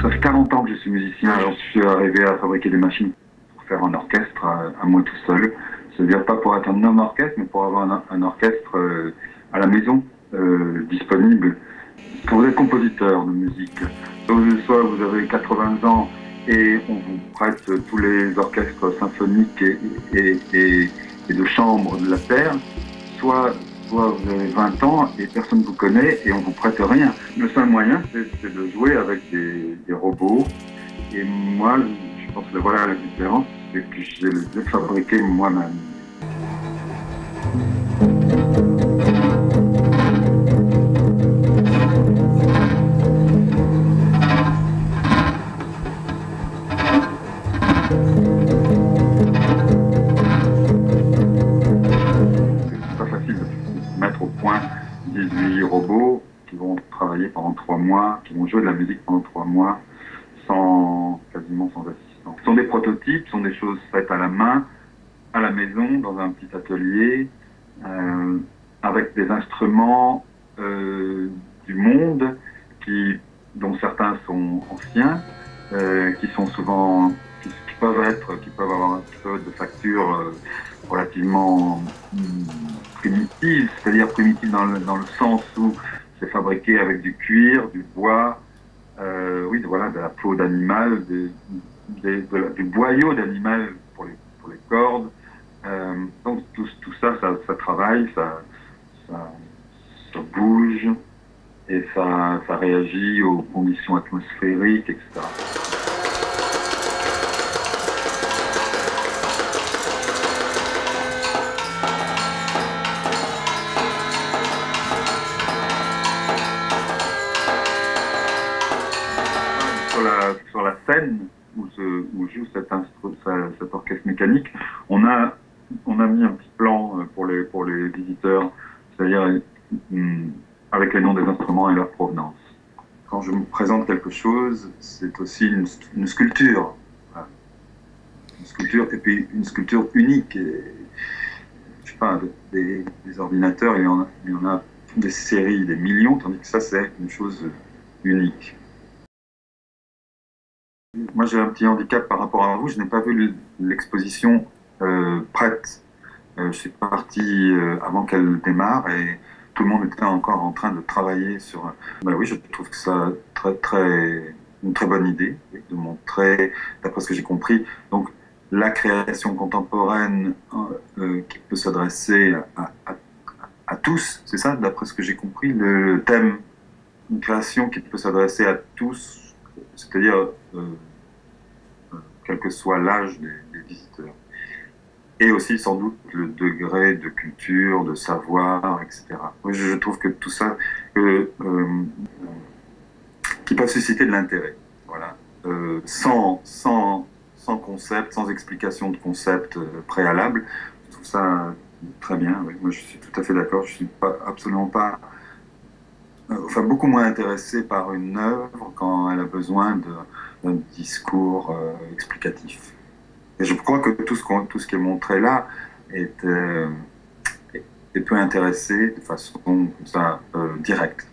fait 40 ans que je suis musicien, j'en suis arrivé à fabriquer des machines pour faire un orchestre à, moi tout seul. C'est-à-dire pas pour être un homme orchestre, mais pour avoir un, orchestre euh, à la maison, euh, disponible. Quand vous êtes compositeur de musique, soit vous avez 80 ans et on vous prête tous les orchestres symphoniques et, et, et de chambre de la Terre, soit soit vous avez 20 ans et personne ne vous connaît et on vous prête rien. Le seul moyen, c'est de jouer avec des, robots. Et moi, je pense que voilà la différence, c'est que je les ai moi-même. Pendant trois mois, qui vont jouer de la musique pendant trois mois, sans quasiment sans assistant. Ce sont des prototypes, ce sont des choses faites à la main, à la maison, dans un petit atelier, euh, avec des instruments euh, du monde, qui, dont certains sont anciens, euh, qui sont souvent, qui, peuvent être, qui peuvent avoir qui peuvent de facture relativement hum, primitive, c'est-à-dire primitive dans le, dans le sens où c'est fabriqué avec du cuir, du bois, euh, oui, voilà, de la peau d'animal, du boyau d'animal pour les, cordes. Euh, donc tout, tout ça, ça, travaille, ça, ça, ça, bouge et ça, ça réagit aux conditions atmosphériques, etc. où, joue cet, orchestre mécanique, on a, on a mis un petit plan euh, pour les, pour les visiteurs, c'est-à-dire euh, avec les noms des instruments et leur provenance. Quand je me présente quelque chose, c'est aussi une, sculpture. Une sculpture, et puis une sculpture unique. Et, je sais pas, des, ordinateurs, il y, en a, il y en a des séries, des millions, tandis que ça, c'est une chose unique. Moi, j'ai un petit handicap par rapport à vous. Je n'ai pas vu l'exposition euh, prête. Euh, je suis parti euh, avant qu'elle démarre et tout le monde était encore en train de travailler sur. Ben oui, je trouve que ça très très une très bonne idée de montrer, d'après ce que j'ai compris, donc la création contemporaine qui peut s'adresser à, tous, c'est ça, d'après ce que j'ai compris, le thème, une création qui peut s'adresser à tous c'est-à-dire euh, euh, quel que soit l'âge des, visiteurs. Et aussi sans doute le degré de culture, de savoir, etc. Je, trouve que tout ça, euh, qui peut susciter de l'intérêt, voilà, sans, sans, sans concept, sans explication de concept préalable. Je trouve ça très bien. Moi, je suis tout à fait d'accord. Je suis pas, absolument pas enfin beaucoup moins intéressé par une œuvre quand elle a besoin d'un discours euh, explicatif. Et je crois que tout ce, tout ce qui est montré là est, euh, peut intéresser de façon euh, directe.